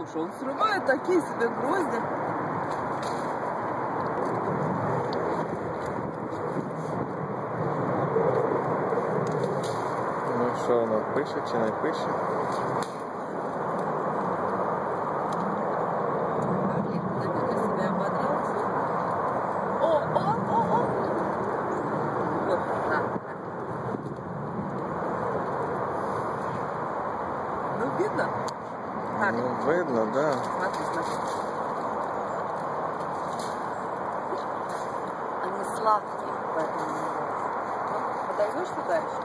слушай, он срывает такие себе грозди. Ну що воно пише чи не пише? Ну, видно? Как? Ну, видно, да. Смотри, смотри. Они сладкие, поэтому. Ну, Подойдешь туда еще?